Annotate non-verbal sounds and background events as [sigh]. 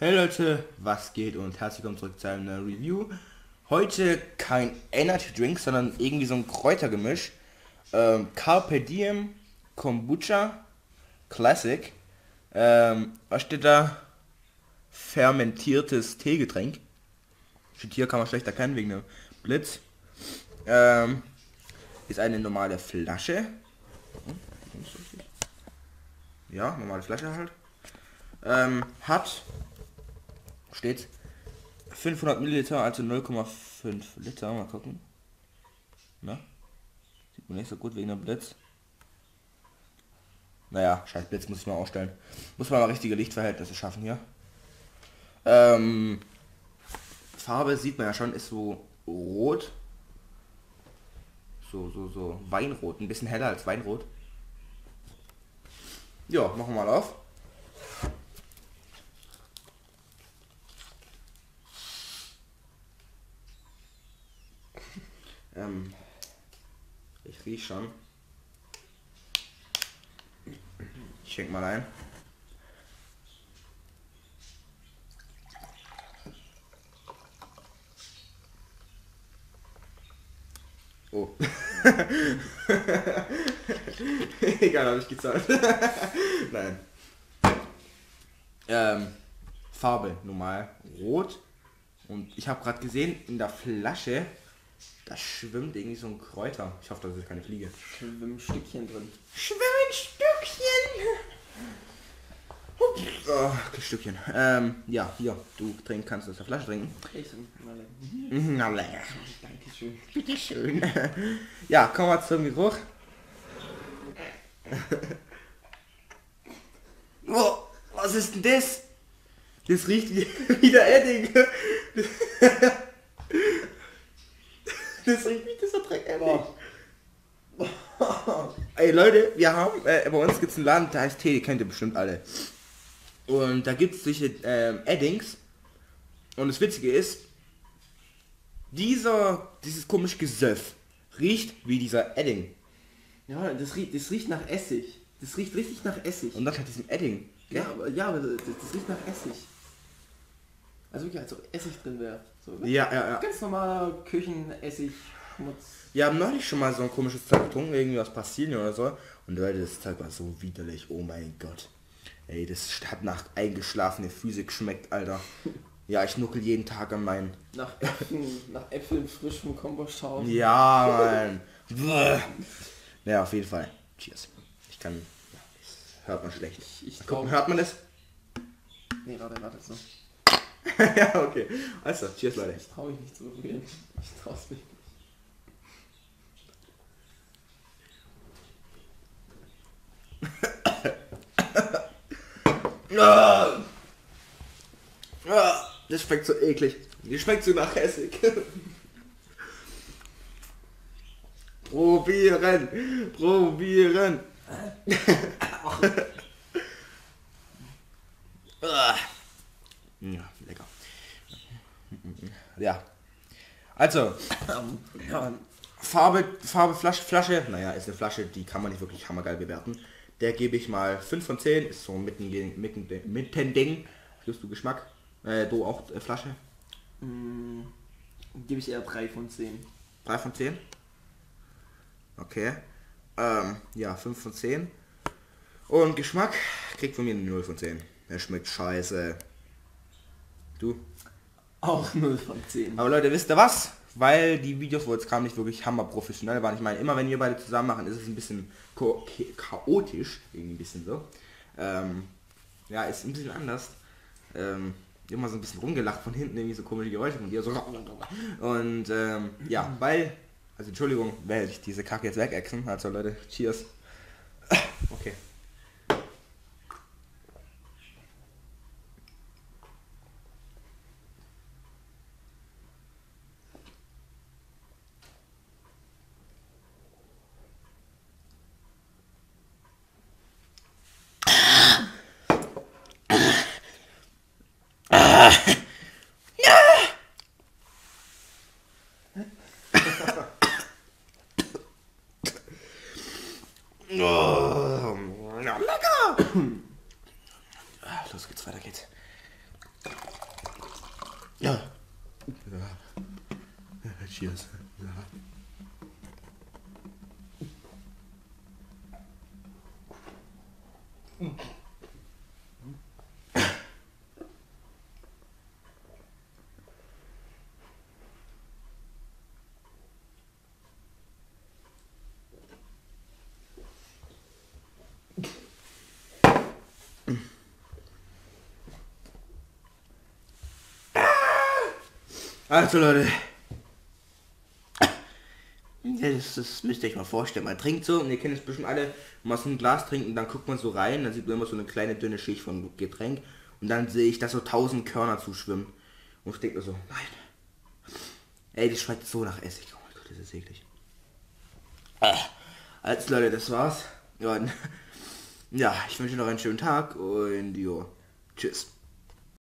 Hey Leute, was geht und herzlich willkommen zurück zu einer Review. Heute kein Energy Drink, sondern irgendwie so ein Kräutergemisch. Ähm, Carpe Diem Kombucha Classic. Ähm, was steht da? Fermentiertes Teegetränk. Steht hier, kann man schlecht erkennen wegen dem Blitz. Ähm, ist eine normale Flasche. Ja, normale Flasche halt. Ähm, hat steht 500 Milliliter, also 0,5 Liter. Mal gucken. Na? Sieht man nicht so gut wegen dem Blitz. Naja, scheiß Blitz muss ich mal ausstellen. Muss man mal richtige Lichtverhältnisse schaffen hier. Ähm, Farbe sieht man ja schon, ist so rot. So, so, so Weinrot. Ein bisschen heller als Weinrot. Ja, machen wir mal auf. Ähm, ich riech schon. Ich schenk mal ein. Oh. [laughs] Egal, habe ich gezahlt. [laughs] Nein. Ähm, Farbe normal rot. Und ich habe gerade gesehen, in der Flasche, da schwimmt irgendwie so ein Kräuter. Ich hoffe, das ist keine Fliege. Schwimmen Stückchen drin. Schwimmen Stückchen! Oh, ein Stückchen. Ähm, ja, hier, du trinken kannst aus der Flasche trinken. Ich mal Na. Dankeschön. Bitteschön. [laughs] ja, kommen wir zum Geruch. [laughs] oh, was ist denn das? Das riecht wie, [laughs] wie der Edding. Das riecht wie dieser Dreck Edding. Ey Leute, wir haben, äh, bei uns gibt es einen Laden, der heißt Tee, die kennt ihr bestimmt alle. Und da gibt es solche ähm, Eddings. Und das Witzige ist, dieser, dieses komische Gesöff riecht wie dieser Edding. Ja, das riecht, das riecht nach Essig. Das riecht richtig nach Essig. Und das hat diesen Edding. ja, aber, ja, aber das, das riecht nach Essig. Also wirklich, als ob Essig drin wäre. So, ne? Ja, ja, ja. Ganz normaler Küchenessig, Schmutz. Wir haben neulich schon mal so ein komisches Zeug getrunken, irgendwie aus Pastillen oder so. Und Leute, das Zeug war so widerlich. Oh mein Gott. Ey, das hat nach eingeschlafene Füße geschmeckt, Alter. [laughs] Ja, ich nuckel jeden Tag an meinen. Nach Äpfeln, nach Äpfeln frisch vom Kompostschaum. Ja, Mann. Bäh. Ja, auf jeden Fall. Cheers. Ich kann. Ja, hört man schlecht. Ich, ich gucken, hört man das? nee, warte, warte, so. [laughs] ja, okay. Also, cheers, Leute. Ich traue mich nicht zu berühren. Ich traue es mich nicht. Das schmeckt so eklig. Die schmeckt so nach Essig. [laughs] Probieren. Probieren. Ja, lecker. Ja. Also, Ja, Farbe, Farbe, Flasche, Flasche, naja, ist eine Flasche, die kann man nicht wirklich hammergeil bewerten. Der gebe ich mal 5 von 10, ist so mitten, mitten, mitten Ding. Hast du Geschmack? Äh, du auch äh, Flasche? mh, gebe ich eher 3 von 10. 3 von 10? Okay. Ähm, ja, 5 von 10. Und Geschmack kriegt von mir eine 0 von 10. Er schmeckt scheiße. Du? Auch 0 von 10. Aber Leute, wisst ihr was? Weil die Videos, wo jetzt kamen, nicht wirklich hammer professionell waren. Ich meine, immer wenn wir beide zusammen machen, ist es ein bisschen cha- chaotisch. Irgendwie ein bisschen so. Ähm, ja, ist ein bisschen anders. Ähm, immer so ein bisschen rumgelacht von hinten, irgendwie so komische Geräusche von dir. So und ähm, ja, weil, also Entschuldigung, werde ich diese Kacke jetzt wegexen. Also Leute, cheers. Okay. Oh, ja, lecker! Ah, Los geht's, weiter geht's. Ja. ja. Cheers. Ja. Also Leute. Das, das müsst ihr euch mal vorstellen. Man trinkt so, und ihr kennt es bestimmt alle, man muss ein Glas trinken, dann guckt man so rein, dann sieht man immer so eine kleine dünne Schicht von Getränk. Und dann sehe ich, dass so tausend Körner zuschwimmen. Und ich denke mir so, nein. Ey, das schmeckt so nach Essig. Oh mein Gott, das ist eklig. Also Leute, das war's. Ja, [laughs] ja ich wünsche noch einen schönen Tag und jo, tschüss.